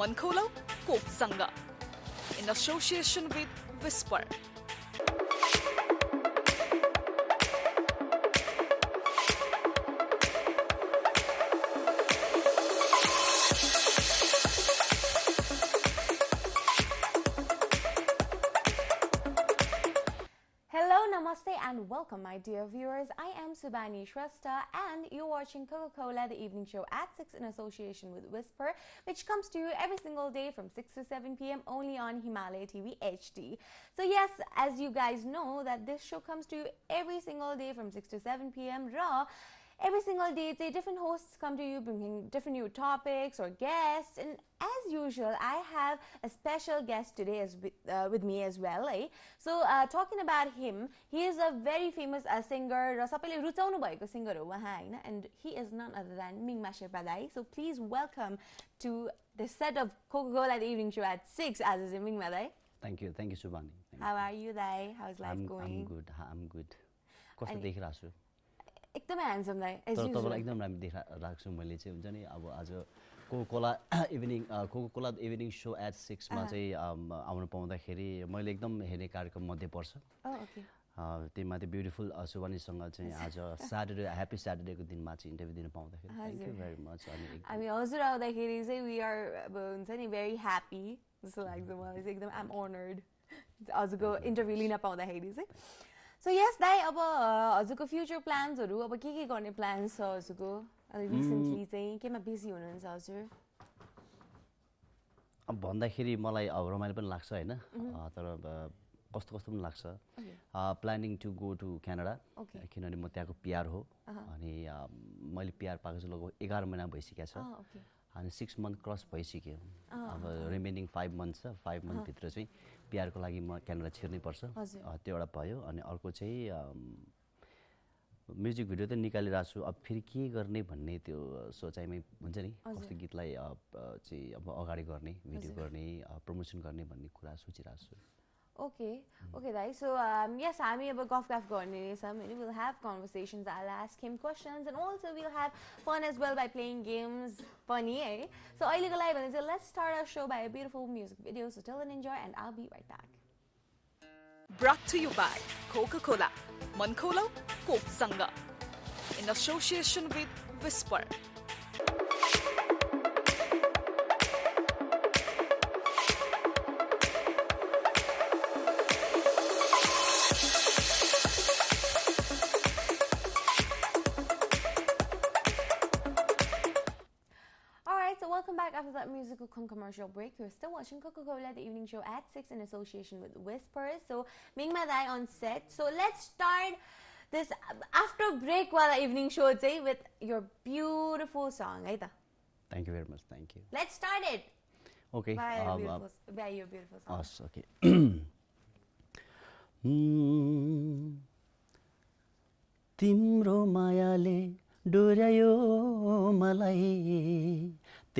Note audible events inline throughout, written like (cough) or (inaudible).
मन खोलौ कोकसँग in association with Whisper welcome, my dear viewers. I am Subhani Shrestha, and you're watching Coca Cola, the evening show at 6 in association with Whisper, which comes to you every single day from 6 to 7 p.m. only on Himalaya TV HD. So, yes, as you guys know, that this show comes to you every single day from 6 to 7 p.m. raw. Every single day, say different hosts come to you bringing different new topics or guests, and as usual, I have a special guest today as with, uh, with me as well. Eh? So, uh, talking about him, he is a very famous uh, singer. र सबैले रुचाउनु भएको singer हो उहाँ होइन and he is none other than मिङमा शेर्पा दाई so please welcome to the set of Coca Cola the evening so at six आज चाहिँ मिङमा दाई thank you thank you Subani how are you दाई how is life going good I'm good कस्तो अनि- देखिरहेको छु एकदमै ह्यान्डसम एज तर तपाईँलाई एकदम राम्रो देखिरहेको छु मैले चाहिँ हुन्छ नि। अब आज Coca Cola evening Coca Cola evening so at सिक्समा चाहिँ आउनु पाउँदाखेरि मैले एकदम हेर्ने कार्यक्रम मध्ये पर्छ। त्यही माथि ब्युटिफुल सुवानीसँग चाहिँ आज स्याटरडे ह्याप्पी स्याटरडेको दिनमा चाहिँ इन्टरभ्यू दिनु पाउँदाखेरि। थ्याङ्क यू भेरी मच अनि हामी हजुर आउँदाखेरि चाहिँ वी आर अब हुन्छ नि भेरी ह्याप्पी जस्तो लाग्छ मलाई चाहिँ। एकदम आम अनर्ड (laughs) हजुरको इन्टरभ्यू लिन पाउँदाखेरि चाहिँ। सो यस दाई अब हजुरको फ्युचर प्लान्सहरू अब के के गर्ने प्लान्स छ हजुरको? रिसेन्टली चाहिँ केमा बिजी हुनुहुन्छ हजुर? अब भन्दाखेरि मलाई अब रमाइलो पनि लाग्छ होइन। तर कस्तो कस्तो पनि लाग्छ। Planning to go to Canada. किनभने म त्यहाँको पिआर हो। अनि मैले पिआर पाएको चाहिँ लगभग एघार महिना भइसकेको छ। अनि सिक्स मन्थ क्रस भइसक्यो। अब रिमेनिङ फाइभ मन्थ छ। फाइभ मन्थभित्र चाहिँ पिआरको लागि म क्यानाडा छिर्नै पर्छ हजुर। अ, त्यो एउटा भयो अनि अर्को चाहिँ म्युजिक भिडियो त निकालिरहेको छु अब फेरि के गर्ने भन्ने त्यो सोचाइमै हुन्छ नि। कस्तो गीतलाई चाहिँ अब अगाडि गर्ने भिडियो गर्ने प्रमोसन गर्ने भन्ने कुरा सोचिरहेको छु ओके ओके दाइ सो यस हामी अब गफ गफ गर्ने होइन will have conversations I ask him questions and also will have fun as well by playing games पनि है सो अहिलेको लागि भने चाहिँ let's start a so by beautiful music video so tell and enjoy and all be right back brought to you by Coca-Cola. मन खोलौ कोकसँग in association with Whisper commercial break. You're still watching Coca Cola, the evening show at 6 in association with Whispers. So, Ming Madai on set. So, let's start this after break while evening show say, with your beautiful song. है त? Thank you very much thank you Let's start it okay by, your beautiful, by your beautiful song. हस् okay Hmm. तिम्रो मायाले डोर्यायो मलाई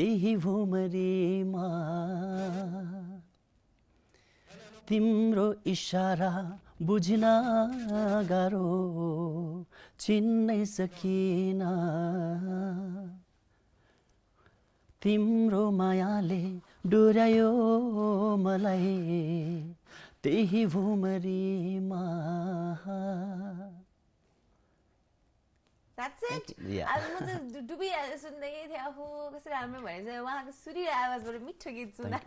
त्यही भुमरीमा तिम्रो इसारा बुझ्न गाह्रो चिन्नै सकिन। तिम्रो मायाले डोर्यायो मलाई त्यही भुमरीमा It? (laughs) Yeah. अब म त डुबिरहेको सुन्दै थिएँ आफू कस्तो राम्रो भने चाहिँ उहाँको सुरिलो आवाजबाट मिठो गीत सुन्दा.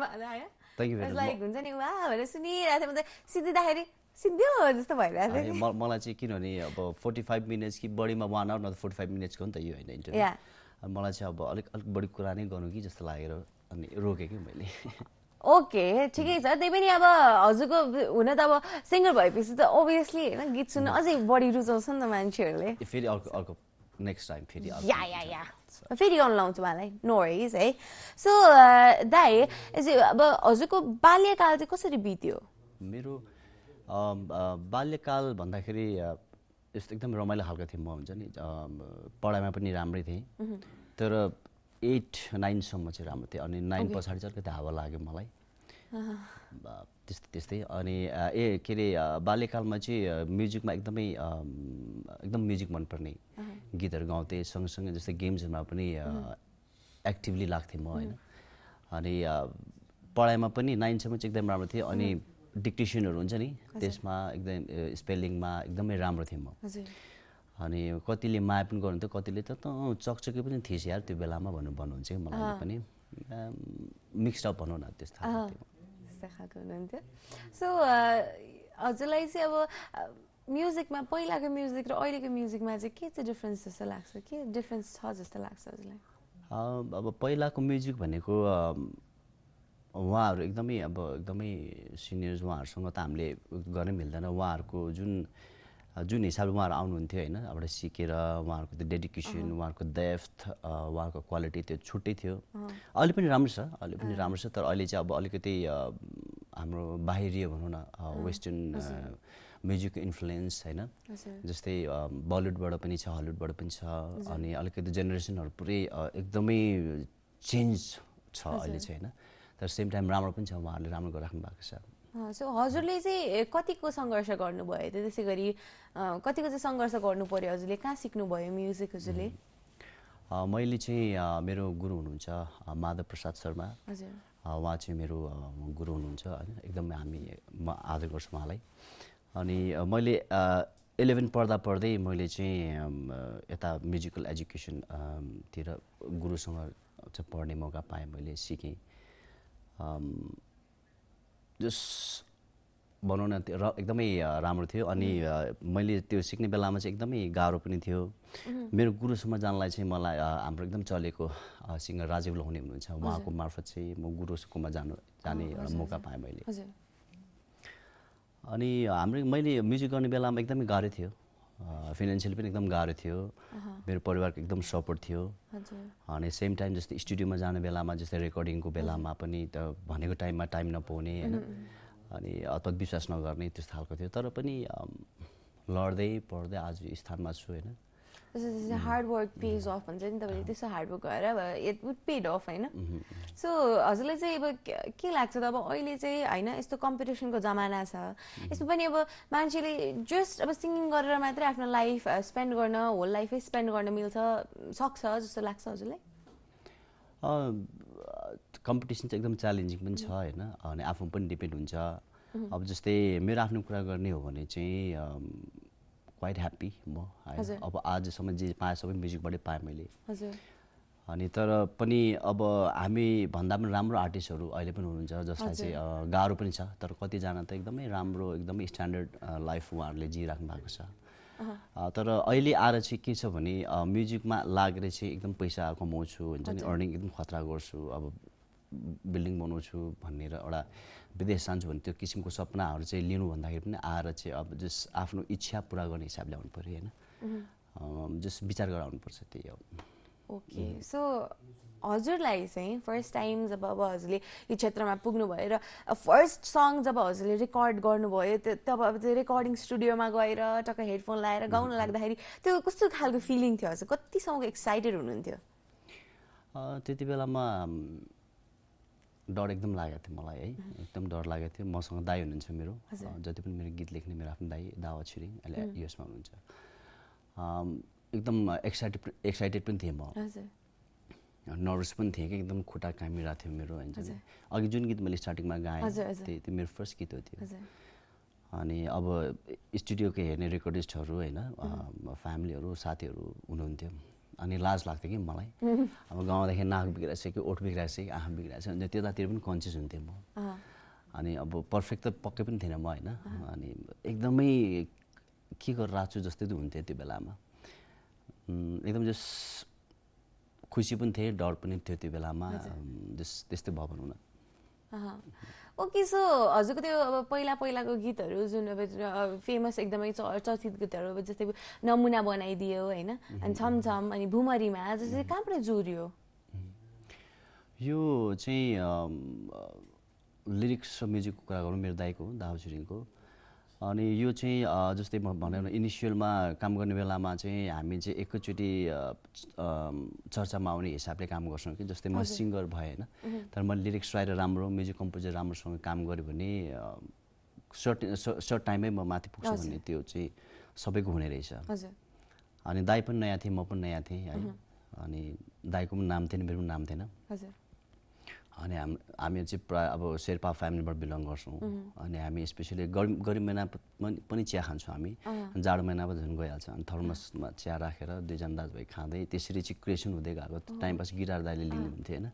लाइक हुन्छ नि वा भनेर सुनिरहेको थिएँ म त सिद्धिँदाखेरि सिद्धियो जस्तो भइरहेको थियो मलाई चाहिँ किनभने अब फोर्टी फाइभ मिनट्स कि बढीमा वान आवर न फोर्टी फाइभ मिनट्सको नि त यो होइन इन्टरभ्यू मलाई चाहिँ अब अलिक अलिक बढी कुरा नै गर्नु कि जस्तो लागेर अनि रोकेँ कि मैले ओके ठिकै छ त्यही पनि अब हजुरको हुन त अब सिङ्गर भएपछि त ओभियसली होइन गीत सुन्नु अझै बढी रुचाउँछ नि त मान्छेहरूले फेरि अर्को अर्को नेक्स्ट टाइम फेरि या या या फेरि गर्नु लाउँछु उहाँलाई नो वरिज है सो यसो अब हजुरको बाल्यकाल चाहिँ कसरी बित्यो मेरो अम, अ, बाल्यकाल भन्दाखेरि अ, यस्तो एकदम रमाइलो खालको थिएँ म हुन्छ नि? अम, पढाइमा पनि राम्रै थिएँ। तर एट नाइनसम्म चाहिँ राम्रो थिएँ। अनि नाइन पछाडि चाहिँ अलिकति हावा लाग्यो मलाई। त्यस्तै त्यस्तै। अनि अ, ए के अरे बाल्यकालमा चाहिँ म्युजिकमा एकदमै अम, एकदम म्युजिक मनपर्ने। गीतहरू गाउँथेँ सँगसँगै जस्तै गेम्सहरूमा पनि एक्टिभली लाग्थेँ म होइन। अनि पढाइमा पनि नाइनसम्म चाहिँ एकदम राम्रो थियो अनि डिक्टेसनहरू हुन्छ नि त्यसमा एकदम स्पेलिङमा एकदमै राम्रो थिएँ म। अनि कतिले माया पनि गर्नुहुन्थ्यो कतिले त चकचके पनि थिएछ यार त्यो बेलामा भन्नु भन्नुहुन्छ कि मलाई पनि। मिक्स्ड अप भनौँ न त्यस्तो हुनुहुन्थ्यो। सो हजुरलाई चाहिँ अब म्युजिकमा पहिलाको म्युजिक र अहिलेको म्युजिकमा चाहिँ के चाहिँ डिफ्रेन्स जस्तो लाग्छ? के डिफ्रेन्स छ जस्तो लाग्छ हजुरलाई? अब पहिलाको म्युजिक भनेको उहाँहरू एकदमै अब एकदमै सिनियर्स उहाँहरूसँग त हामीले गर्नै मिल्दैन। उहाँहरूको जुन जुन हिसाबले उहाँहरू आउनुहुन्थ्यो होइन अब सिकेर उहाँहरूको त्यो डेडिकेसन उहाँहरूको डेफ्थ उहाँहरूको क्वालिटी त्यो छुट्टै थियो। अहिले पनि राम्रो छ अहिले पनि राम्रो छ तर अहिले चाहिँ अब अलिकति हाम्रो बाहिरीय भनौँ न वेस्टर्न म्युजिकको इन्फ्लुएन्स होइन जस्तै बलिउडबाट पनि छ हलिउडबाट पनि छ अनि अलिकति जेनेरेसनहरू पुरै एकदमै चेन्ज छ अहिले चाहिँ होइन। तर सेम टाइम राम्रो पनि छ उहाँहरूले राम्रो गरिराख्नु भएको छ। सो हजुरले चाहिँ कतिको सङ्घर्ष गर्नुभयो त त्यसै गरी कतिको चाहिँ सङ्घर्ष गर्नु पर्यो हजुरले? कहाँ सिक्नुभयो म्युजिक हजुरले? मैले चाहिँ मेरो गुरु हुनुहुन्छ माधव प्रसाद शर्मा। उहाँ चाहिँ मेरो गुरु हुनुहुन्छ होइन। एकदमै हामी म आदर गर्छु उहाँलाई। अनि मैले इलेभेन पढ्दा पढ्दै मैले चाहिँ यता म्युजिकल एजुकेसन अम, तिर गुरुसँग चाहिँ पढ्ने मौका पाएँ मैले सिकेँ। जस भनौँ न त्यो र एकदमै राम्रो थियो। अनि मैले त्यो सिक्ने बेलामा चाहिँ एकदमै गाह्रो पनि थियो। मेरो गुरुसम्म जानलाई चाहिँ मलाई हाम्रो एकदम चलेको सिङ्गर राजीव लोहनी हुनुहुन्छ। उहाँको मार्फत चाहिँ म गुरुसकोमा जानु जाने मौका पाएँ मैले। हजुर। अनि हाम्रो मैले म्युजिक गर्ने बेलामा एकदमै गाह्रो थियो। फिनेन्सियली पनि एकदम गाह्रो थियो। मेरो परिवारको एकदम सपोर्ट थियो। अनि सेम टाइम जस्तै स्टुडियोमा जाने बेलामा जस्तै रेकर्डिङको बेलामा पनि त भनेको टाइममा टाइम नपाउने होइन? अनि अथवा विश्वास नगर्ने त्यस्तो खालको थियो। तर पनि लड्दै पढ्दै आज स्थानमा छु होइन? जस्तो हार्ड वर्क पेज अफ भन्छ नि तपाईँले त्यस्तो हार्ड वर्क गरेर अब इट वुड पेड अफ होइन सो हजुरलाई चाहिँ अब के के लाग्छ त अब अहिले चाहिँ होइन यस्तो कम्पिटिसनको जमाना छ यसमा पनि अब मान्छेले जस्ट अब सिङ्गिङ गरेर मात्रै आफ्नो लाइफ स्पेन्ड गर्न होल लाइफै स्पेन्ड गर्न मिल्छ सक्छ जस्तो लाग्छ हजुरलाई कम्पिटिसन चाहिँ एकदम च्यालेन्जिङ पनि छ होइन अनि आफू पनि डिपेन्ड हुन्छ अब जस्तै मेरो आफ्नो कुरा गर्ने हो भने चाहिँ क्वाइट ह्याप्पी म। होइन अब आजसम्म जे पाएँ सबै म्युजिकबाटै पाएँ मैले। अनि तर पनि अब हामी भन्दा पनि राम्रो आर्टिस्टहरू अहिले पनि हुनुहुन्छ जसलाई चाहिँ गाह्रो पनि छ। तर कतिजना त एकदमै राम्रो एकदमै स्ट्यान्डर्ड लाइफ उहाँहरूले जिइराख्नु भएको छ। तर अहिले आएर चाहिँ के छ भने म्युजिकमा लागेर चाहिँ एकदम पैसा कमाउँछु हुन्छ नि? अर्निङ एकदम खतरा गर्छु अब बिल्डिङ बनाउँछु भनेर एउटा विदेश जान्छु भने त्यो किसिमको सपनाहरू चाहिँ लिनु भन्दाखेरि पनि आएर चाहिँ अब जस आफ्नो इच्छा पुरा गर्ने हिसाबले आउनु पऱ्यो होइन। जस विचार गरेर आउनुपर्छ त्यही हो। ओके सो हजुरलाई चाहिँ फर्स्ट टाइम जब अब हजुरले यो क्षेत्रमा पुग्नुभयो र फर्स्ट सङ जब हजुरले रेकर्ड गर्नुभयो त्यो तब अब त्यो रेकर्डिङ स्टुडियोमा गएर टक्क हेडफोन लगाएर गाउन (laughs) लाग्दाखेरि त्यो कस्तो खालको फिलिङ थियो हजुर? कतिसम्मको एक्साइटेड हुनुहुन्थ्यो? त्यति बेलामा डर एकदम लागेको थियो मलाई है। एकदम डर लागेको थियो। मसँग दाई हुनुहुन्छ मेरो। जति पनि मेरो गीत लेख्ने मेरो आफ्नो दाई दावा छिरिङ अहिले युएसमा हुनुहुन्छ। एकदम एक्साइटेड एक्साइटेड पनि थिएँ म। नर्भस पनि थिएँ कि एकदम खुट्टा कामिरहेको थियो मेरो हुन्छ नि। अघि जुन गीत मैले स्टार्टिङमा गाएँ। त्यही त्यो मेरो फर्स्ट गीत हो त्यो। अनि अब स्टुडियोको हेर्ने रेकर्डिस्टहरू होइन फ्यामिलीहरू साथीहरू हुनुहुन्थ्यो। अनि लाज लाग्थ्यो कि मलाई। (laughs) अब गाउँदाखेरि नाक बिग्राएको छ कि ओठ बिग्राएको छ कि आँखा बिग्राएको छ अनि त्यतातिर पनि कन्सियस हुन्थेँ म। अनि अब पर्फेक्ट त पक्कै पनि थिएन म होइन। अनि एकदमै के गरेर छु जस्तै त हुन्थ्यो त्यो बेलामा। एकदम जस खुसी पनि थिएँ डर पनि थियो त्यो बेलामा। जस त्यस्तै भयो भनौँ न। ओके सो हजुरको त्यो अब पहिला पहिलाको गीतहरू जुन अब फेमस एकदमै चर्चित गीतहरू जस्तै नमुना बनाइदियो होइन? अनि छमछम अनि भुमरीमा जस्तै कहाँबाट जोडियो? यो चाहिँ लिरिक्स र म्युजिकको कुरा गरौँ मेरो दाईको छिरिङको अनि यो चाहिँ जस्तै म भनेँ भने इनिसियलमा काम गर्ने बेलामा चाहिँ हामी चाहिँ एकैचोटि चर्चामा आउने हिसाबले काम गर्छौँ कि जस्तै म सिङ्गर भएँ होइन। तर मैले लिरिक्स राइटर राम्रो म्युजिक कम्पोजर राम्रोसँग काम गरेँ भने सर्ट सर्ट टाइममै म माथि पुग्छु भन्ने त्यो चाहिँ सबैको हुने रहेछ। अनि दाई पनि नयाँ थिएँ म पनि नयाँ थिएँ है। अनि दाईको पनि नाम थिएन मेरो पनि नाम थिएन। हजुर। अनि हाम हामी चाहिँ प्राय अब शेर्पा फ्यामिलीबाट बिलङ गर्छौँ। अनि हामी स्पेसली गर्मी गर्मी महिना पनि चिया खान्छौँ हामी। जाडो महिना पनि झन् गइहाल्छ। अनि थर्मसमा चिया राखेर दुईजना दाजुभाइ खाँदै त्यसरी चाहिँ क्रिएसन हुँदै गएको। टाइम पास गिटार दाइले लिनुहुन्थ्यो होइन।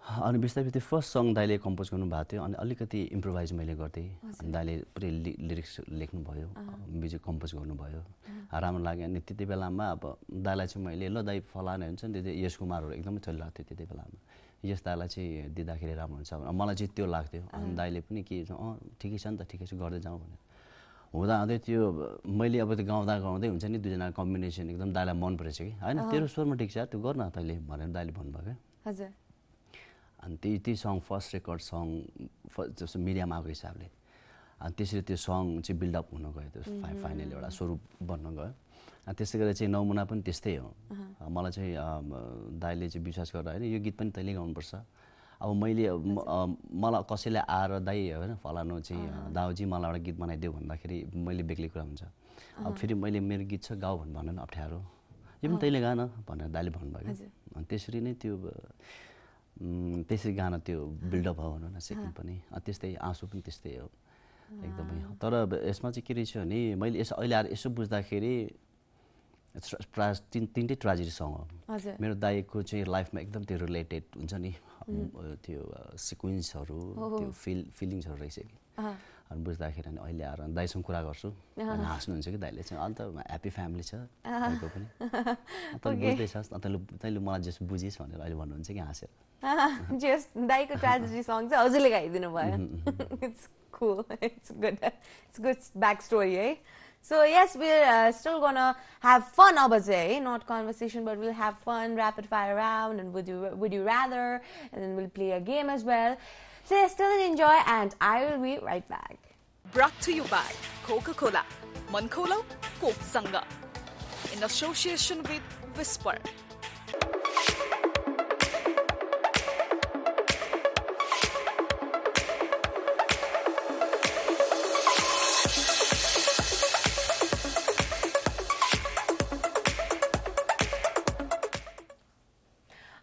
अनि बिस्तारै बिस्तारै फर्स्ट सङ दाइले कम्पोज गर्नुभएको थियो अनि अलिकति इम्प्रोभाइज मैले गर्थेँ। अनि दाइले पुरै लि लिरिक्स लेख्नुभयो म्युजिक कम्पोज गर्नुभयो। राम्रो लाग्यो। अनि त्यति बेलामा अब दाइलाई चाहिँ मैले ल दाइ फलाने हुन्छ नि त्यति यश कुमारहरू एकदमै चलिरहेको थियो त्यति बेलामा। यस दाइलाई चाहिँ दिँदाखेरि राम्रो हुन्छ भनेर मलाई चाहिँ त्यो लाग्थ्यो। अनि दाइले पनि के अँ ठिकै छ नि त ठिकै छ गर्दै जाउँ भनेर। हुँदा हुँदै त्यो मैले अब त्यो गाउँदा गाउँदै हुन्छ नि दुईजनाको कम्बिनेसन एकदम दाइलाई मन परेछ कि। होइन तेरो स्वरमा ठिक छ त्यो गर न तैँले भनेर दाइले भन्नुभयो क्या। हजुर। अनि त्यही त्यही song first record song first जस्तो मिडियामा आएको हिसाबले। अनि त्यसरी त्यो सङ चाहिँ बिल्डअप हुन गयो त्यो फाइ फाइनल एउटा स्वरूप बन्न गयो। अनि त्यसै गरेर चाहिँ नमुना पनि त्यस्तै हो। मलाई चाहिँ दाइले चाहिँ विश्वास गरेर होइन यो गीत पनि तैँले गाउनुपर्छ। अब मैले मलाई कसैले आएर दाइ होइन फलानु चाहिँ दाउजी मलाई एउटा गीत बनाइदियो भन्दाखेरि मैले बेग्लै कुरा हुन्छ। अब फेरि मैले मेरो गीत छ गाऊ भन्नु भन्नु नि अप्ठ्यारो। यो पनि तैँले गा न भनेर दाइले भन्नुभयो। अनि त्यसरी नै त्यो उम्, त्यसरी गाना त्यो बिल्डअप भयो भनौँ न सेकेन्ड पनि। त्यस्तै आँसु पनि त्यस्तै हो। एकदमै तर यसमा चाहिँ के रहेछ भने मैले यसो अहिले आएर यसो बुझ्दाखेरि ट्र- प्रायः तिन तिनटै ट्राजेडी सङ हो। मेरो दाइको चाहिँ लाइफमा एकदम त्यो रिलेटेड हुन्छ नि। त्यो सिक्वेन्सहरू त्यो फिल फिलिङ्सहरू रहेछ कि। अनि बुझ्दाखेरि अनि अहिले आएर दाइसँग कुरा गर्छु। हाँस्नुहुन्छ कि दाइले चाहिँ अन्त ह्याप्पी फ्यामिली छ। पनि। (laughs) बुझ्दैछ तैँले तैँले मलाई जेस बुझिस् भनेर अहिले भन्नुहुन्छ कि हाँसेर। जेस दाइको ट्राजेडी सङ चाहिँ हजुरले गाइदिनु भयो। It's it's good it's good back story है। सो यस विल स्टिल गर्न ह्याभ फन अब चाहिँ है not conversation but will have fun rapid fire round and would you would you rather and will play a game as well Stay still and enjoy, and I will be right back. Brought to you by Coca Cola, Mancola, Coke Sangha, in association with Whisper.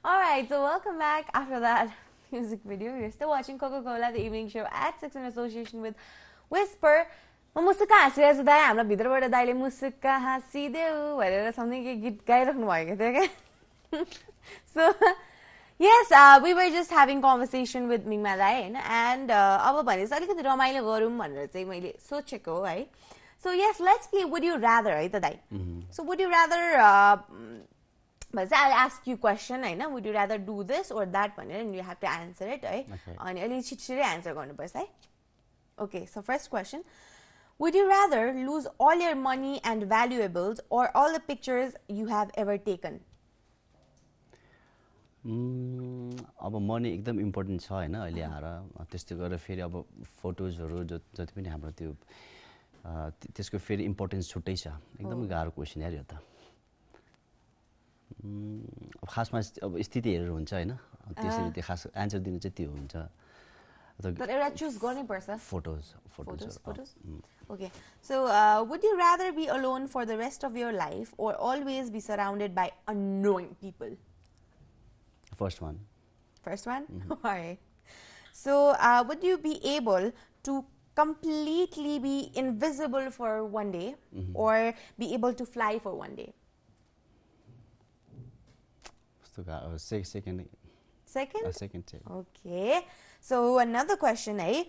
All right, so welcome back after that (laughs) music video. You're still watching Coca Cola, the evening show at 6 in association with Whisper. म मुसुक्क हाँसिरहेको छु दाइ हाम्रो भित्रबाट दाइले मुसुक्क हाँसिदेऊ भनेर something के गीत गाइराख्नु भएको थियो क्या so yes we were just having conversation with मिङमा दाई होइन एन्ड अब भनेपछि अलिकति रमाइलो गरौँ भनेर चाहिँ मैले सोचेको हो है so yes let's play would you rather है त दाइ सो वुड यु रादर भन्छ आई आस्क यु क्वेसन होइन? Would you rather do this or that भनेर you have to answer it है? अनि अलिक छिट्छिटै एन्सर गर्नुपर्छ है? Okay so first question would you rather lose all your money and valuables or all the pictures you have ever taken अब money एकदम important छ होइन? अहिले आएर त्यस्तो गरेर फेरि अब फोटोजहरू जति पनि हाम्रो त्यो त्यसको फेरि इम्पोर्टेन्स छुट्टै छ। एकदम गाह्रो क्वेसन हेर यो त। खासमा स्थ- अब स्थिति हेरेर हुन्छ होइन त्यसरी त्यो खास एन्सर दिनु चाहिँ त्यो हुन्छ अन्त तर एउटा चुज गर्नै पर्छ photos photos photos photos okay so uh, would you rather be alone for the rest of your life or always be surrounded by annoying people first one First one? All right. So, uh, would you be able to completely be invisible for one day or be able Oh, sogar second. Second? Uh, second take. Okay. So another question, eh?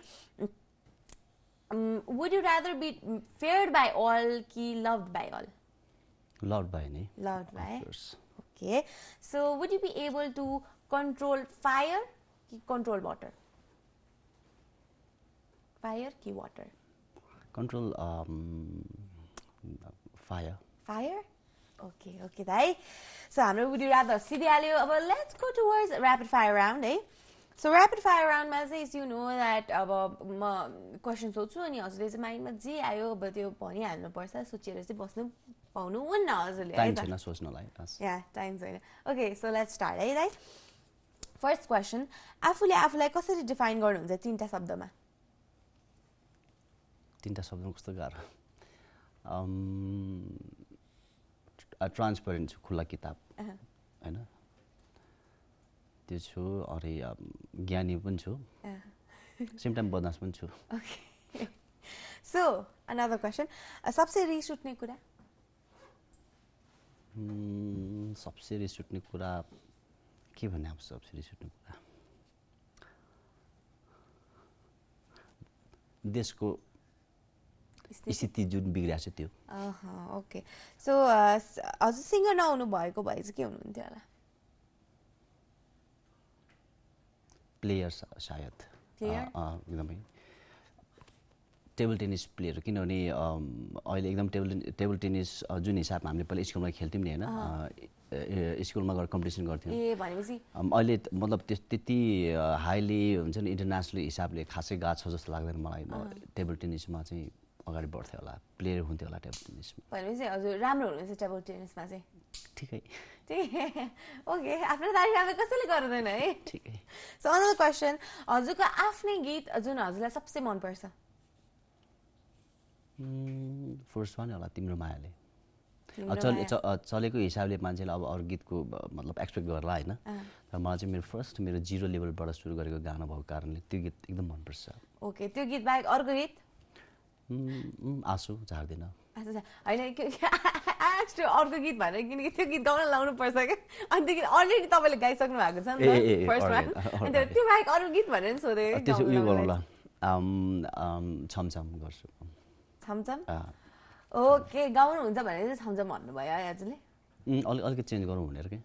Um, would you rather be feared by all ki loved by all? Loved by, any Loved by. Okay. So would you be able to control fire ki control water? Fire ki water? Control um, fire. Fire? Okay, okay, दाइ so हाम्रो you rather सिधिहाल्यो अब let's go towards rapid fire round है? So rapid fire राउन्डमा चाहिँ you know that अब म question सोध्छु अनि हजुरले चाहिँ माइन्डमा जे आयो अब त्यो भनिहाल्नुपर्छ सोचेर चाहिँ बस्नु पाउनु हुन्न हजुरले त। या टाइम छैन। ओके सो लेट्स स्टार्ट है दाइ फर्स्ट क्वेसन आफूले आफूलाई कसरी डिफाइन गर्नुहुन्छ तिनवटा शब्दमा? तिनवटा शब्दमा कस्तो गाह्रो। ट्रान्सपेरेन्ट खुल्ला किताब होइन? त्यो छु अरे अम, ज्ञानी पनि छु। सेम टाइम बदमास पनि छु। सो अनदर क्वेसन सबसे रिस उठ्ने कुरा? उम्, सबसे रिस उठ्ने कुरा के भन्ने अब सबसे रिस उठ्ने कुरा? देशको स्थिति? जुन बिग्रिएको छ त्यो। ओके। सो हजुर सिङ्गर नहुनु भएको भए चाहिँ के हुनुहुन्थ्यो होला? प्लेयर सायद। एकदमै। टेबल टेनिस प्लेयर किनभने अहिले एकदम टेबल टेबल टेनिस जुन हिसाबमा हामीले पहिला स्कुलमा खेल्थ्यौँ नि होइन स्कुलमा गएर कम्पिटिसन गर्थ्यौँ। अहिले मतलब त्यस त्यति हाइली हुन्छ नि इन्टरनेसनल हिसाबले खासै गएको छ जस्तो लाग्दैन मलाई। टेबल टेनिसमा चाहिँ अगाडि बढ्थेँ होला प्लेयर हुन्थ्यो होला टेबल टेनिसमा भनेपछि हजुर राम्रो हुनुहुन्छ टेबल टेनिसमा चाहिँ। ठिकै। ठिक। ओके आफ्नो तारिफ आफै कसैले गर्दैन है? ठिकै। सो अनदर क्वेसन हजुरको आफ्नै गीत जुन हजुरलाई सबसे मनपर्छ? फर्स्ट वान होला तिम्रो मायाले। चल चलेको हिसाबले मान्छेले अब अरू गीतको मतलब एक्सपेक्ट गर्ला होइन। तर मलाई चाहिँ मेरो फर्स्ट मेरो जिरो लेभलबाट सुरु गरेको गाना भएको कारणले त्यो गीत एकदम मनपर्छ। ओके त्यो गीत बाहेक अर्को गीत? आँसु झार्दिनँ। होइन अर्को गीत भनेर किनकि त्यो गीत गाउन लाउनु पर्छ क्या। अनि त्यो गीत अलरेडी तपाईँले गाइसक्नु भएको छ नि त्यो- बाहेक अरू गीत भनेर नि सोधेको त्यसो उयो गरौँ ल छमछम गर्छु। छमछम? ओके गाउनुहुन्छ भने चाहिँ छमछम भन्नुभयो है हजुरले अलिक अलिकति चेन्ज गरौँ भनेर के?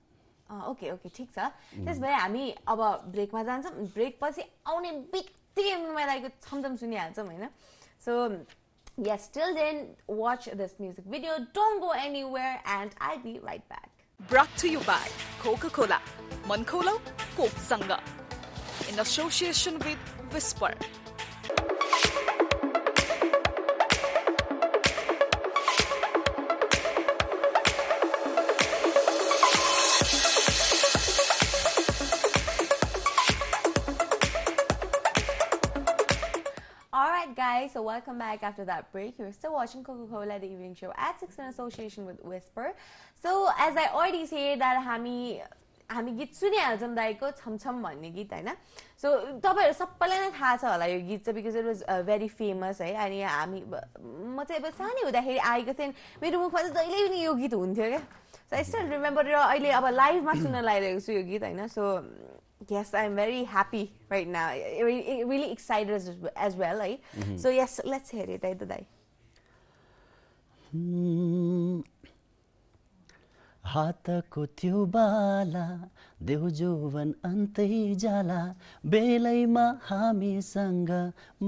ओके ओके ठिक छ। त्यस भए हामी अब ब्रेकमा जान्छौँ। ब्रेक पछि आउने बित्तिकै दाईको छमछम सुनिहाल्छौँ होइन। So yes till then watch this music video don't go anywhere and i'll be right back Brought to you by Coca Cola. Mankolo, Coke Sanga. In association with Whisper. Guys, so welcome back after that break. You're still watching Coca Cola, the evening show at 6 in association with Whisper. So, as I already said, that हामी हामी गीत सुनिहाल्छौँ दाइको छमछम भन्ने गीत होइन so तपाईँहरू सबैलाई नै थाहा छ होला यो गीत चाहिँ because it was very famous है अनि हामी म चाहिँ अब सानै हुँदाखेरि आएको थिएँ मेरो मुखमा चाहिँ जहिले पनि यो गीत हुन्थ्यो क्या सो आई स्टिल रिमेम्बर र अहिले अब लाइभमा सुन्न लागिरहेको छु यो गीत होइन so yes i'm very happy right now really, really excited as, as well right so yes let's hear it right today हातको त्यो बाला देउ जोवन अन्तै जाला बेलैमा हामीसँग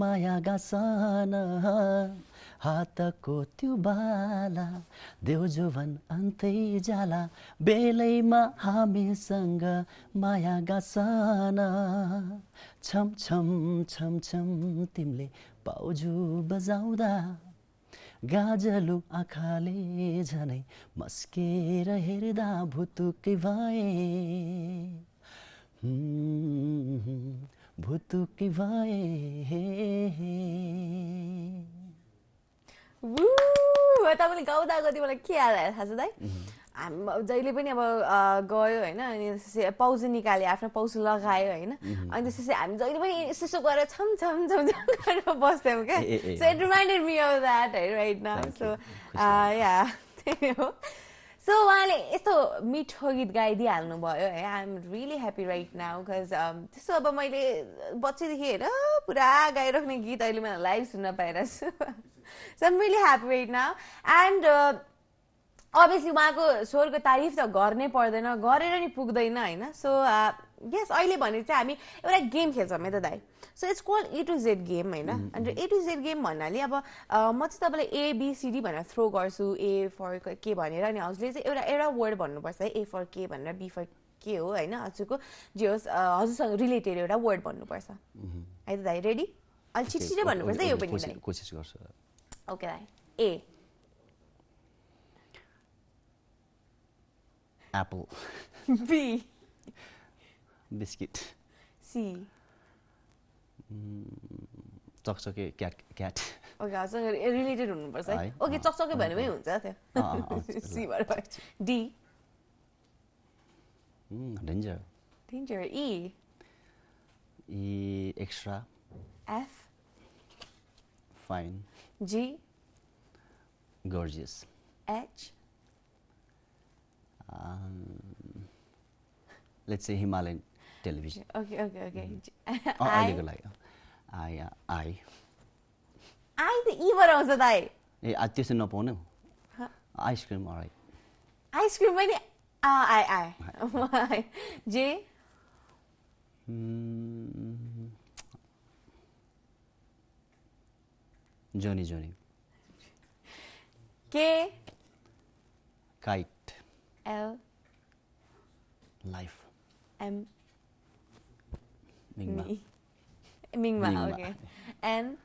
माया गासन हातको त्यो बाला देउ जोवन अन्तै जाला बेलैमा हामीसँग माया गासन छम छम छम छम तिमीले पाउजु बजाउँदा गाजलु आँखाले झनै मस्केर हेर्दा भुतुकै भए भुतुकै भए! तपाईँले गाउँदा कति मलाई के याद आयो थाहा छ दाइ? हामी जहिले पनि अब गयो होइन अनि त्यसपछि पाउजु निकाल्यो आफ्नो पाउजु लगायो होइन अनि त्यसपछि हामी जहिले पनि यसो यसो गरेर छम छम छम छम गरेर बस्थ्यौँ क्या। So it reminded me of that है राइट नाउ सो या त्यही हो। सो उहाँले यस्तो मिठो गीत गाइदिइहाल्नु भयो है I am really happy right now because त्यस्तो अब मैले बच्चैदेखि हेर पुरा गाइराख्ने गीत अहिले मैले लाइभ सुन्न पाइरहेको छु (laughs) so am really happy right now and obviously उहाँको स्वरको तारिफ त गर्नै पर्दैन। गरेर नि पुग्दैन होइन? सो यस अहिले भने चाहिँ हामी एउटा गेम खेल्छौँ है त दाइ। So it's call A to Z game होइन? अन्त ए टु जेड गेम भन्नाले अब अ, म चाहिँ तपाईँलाई एबिसिडी भनेर थ्रो गर्छु। ए फर के भनेर। अनि हजुरले चाहिँ एउटा एउटा वर्ड भन्नुपर्छ है। ए फर के भनेर बी फर के हो होइन? हजुरको जे होस् अ, हजुरसँग रिलेटेड एउटा वर्ड भन्नुपर्छ। है त दाइ रेडी अलिक छिटो छिटो भन्नुपर्छ है यो पनि कोसिस गर्छु। ओके दाइ A apple B biscuit C चकचके क्याट क्याट ओके हजुरसँग रिलेटेड हुनुपर्छ है ओके चकचके भने पनि हुन्छ त्यो सी भएर D danger Danger. E. E extra, F. fine, G. gorgeous. H. Um, let's say Himalayan television. Okay, okay, okay. G- a- I. अहिलेको (laughs) लागि आई आई I त E बाट आउँछ दाइ ए आ- त्यसो नपाउने ह? आइसक्रिम अराइ आइसक्रिम पनि आई आई जे Journey, journey. K. Kite. L. Life. M. Mingma. Me. Mingma, Mingma. okay. N.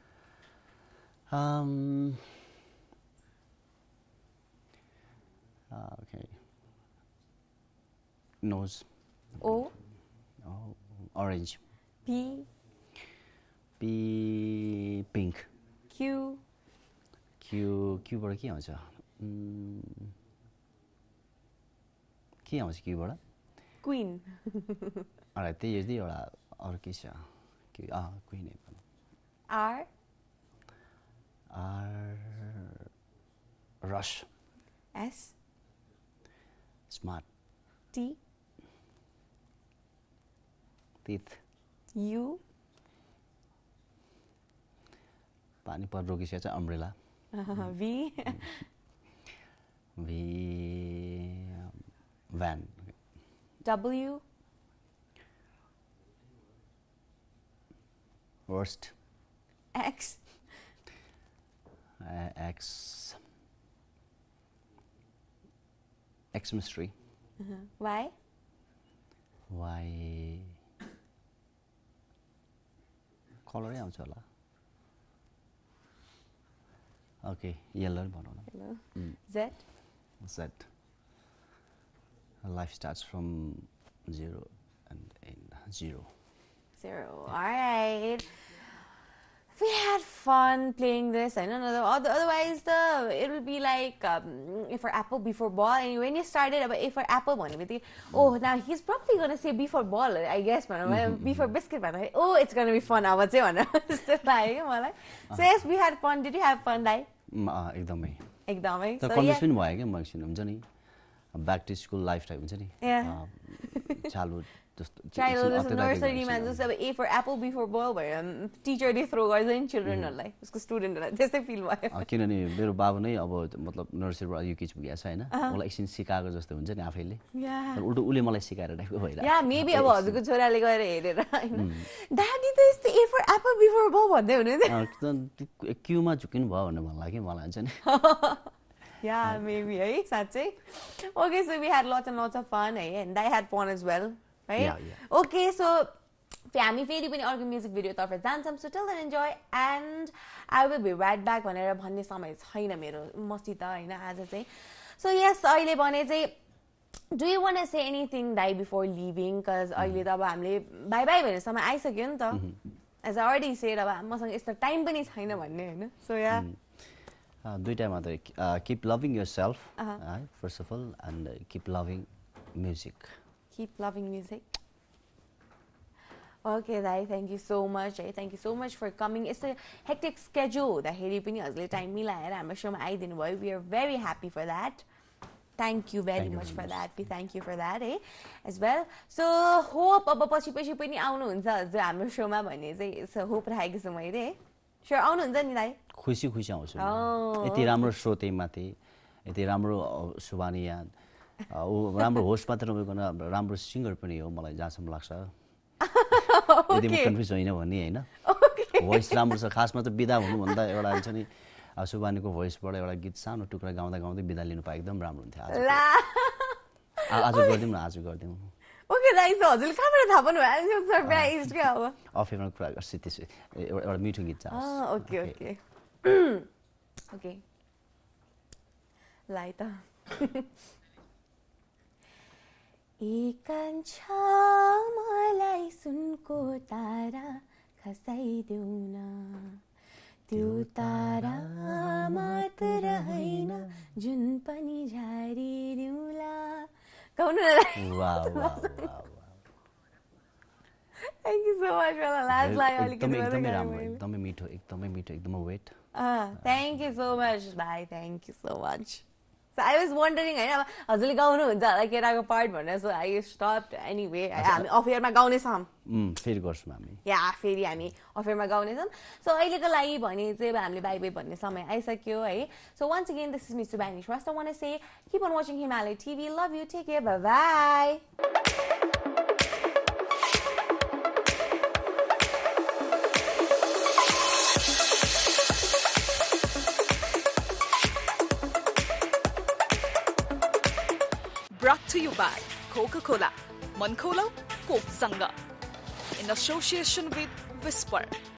Um. Uh, okay. Nose. O. Oh, orange. P. P. Pink. Q Q. Qबाट के आउँछ के आउँछ Qबाट क्विन अरे त्यही यदि एउटा अरू के छ के अँ क्विन नै आर आर रस S smart T teeth U Pak Nipar Rogi umbrella. (laughs) V. v. Van. W. Worst. X. Uh, X. X mystery. Uh-huh. Why? Why? Color. Okay, yellow banana. Yellow. Mm. Z. Z. Life starts from zero and in zero. Zero. All right. We had fun playing this. I don't know. oth- Otherwise, the it will be like um, if for apple before ball. And when you started about if for apple one, with oh now he's probably gonna say before ball. I guess, man. Before biscuit, man. Oh, it's gonna be fun. I would say, man. So yes, we had fun. Did you have fun, अँ, एकदमै Ekdamai. तर So confuse. पनि भयो क्या म एकछिन हुन्छ नि back to school life type हुन्छ नि चालु एकछिन जस्तो नर्सरीमा जस्तो अब A for apple B for ball भयो टिचरले थ्रो गर्छ नि चिल्ड्रेनहरूलाई उसको स्टुडेन्टहरूलाई त्यस्तै फिल भयो किनभने मेरो बाबु नै अब मतलब नर्सरीबाट युकेज पुगेको छ होइन। उसलाई एकछिन सिकाएको जस्तो हुन्छ नि आफैले। उल्टो उसले मलाई सिकाएर टाइपको भइरहेको या मेबी अब हजुरको छोराले गएर हेरेर होइन। ड्याडी त यस्तो A for apple B for ball भन्दै हुनुहुन्थ्यो। क्युमा झुकिनु भयो भन्ने भन्नु लाग्यो मलाई हुन्छ नि। (laughs) या मेबी है साँच्चै। Okay so we had lots and lots of fun है and I had fun as well है. ओके सो हामी फेरि पनि अर्को म्युजिक भिडियोतर्फ जान्छौँ so tell enjoy and I will be right back भनेर भन्ने समय छैन मेरो मसित होइन आज चाहिँ। सो यस अहिले भने चाहिँ do you want say anything die before leaving cause अहिले त अब हामीले बाई बाई भन्ने समय आइसक्यो नि त। एज अलरेडी सेड अब मसँग यस्तो टाइम पनि छैन भन्ने होइन। सो या दुइटा मात्रै keep loving yourself first of all and keep loving music keep loving music. Okay, Dai, thank you so much. है Thank you so much for coming. यस्तो hectic schedule. हुँदाखेरि पनि हजुरले टाइम मिलाएर हाम्रो सोमा आइदिनु भयो we are very happy for that thank you very Thank you much very for much. That thank you for that है एज वेल सो होप अब पछि पछि पनि आउनुहुन्छ हजुर हाम्रो सोमा भन्ने चाहिँ सो होप राखेको छु मैले है स्योर आउनुहुन्छ नि खुसी खुसी आउँछु। Oh, यति राम्रो यति राम्रो (laughs) ऊ राम्रो होस्ट मात्र नभइकन राम्रो सिङ्गर पनि हो मलाई जहाँसम्म लाग्छ। (laughs) यदि म. कन्फ्युज होइन भने होइन। भोइस राम्रो छ खासमा त बिदा हुनुभन्दा एउटा हुन्छ नि सुबानीको भोइसबाट एउटा गीत सानो टुक्रा गाउँदा गाउँदै बिदा लिनु पाए एकदम राम्रो हुन्थ्यो आज गरिदिउँ न आज गरिदिउँ। ओके हजुरले कहाँबाट थाहा अब अफेरमा कुरा गर्छु त्यसो एउटा मिठो गीत छ Ah, okay, okay. okay. मलाई सुनको तारा खसाइदेऊ न त्यो तारा मात्र होइन जुन पनि गाउनु। एकदमै मिठो एकदमै मिठो एकदमै wait thank you so much भाइ thank you so much I was wondering होइन अब हजुरले गाउनुहुन्छ होला केटाको पार्ट भनेर so I stop anyway हामी अफेयरमा गाउनेछौँ। फेरि गर्छौँ हामी। या फेरि हामी अफेयरमा गाउनेछौँ। सो अहिलेको लागि भने चाहिँ हामीले बाई बाई भन्ने समय आइसक्यो है। So once again this is miss Bani first I want say keep on watching Himalaya TV love you take care bye Brought to you by Coca-Cola. Man kholo, Coke sanga. In association with Whisper.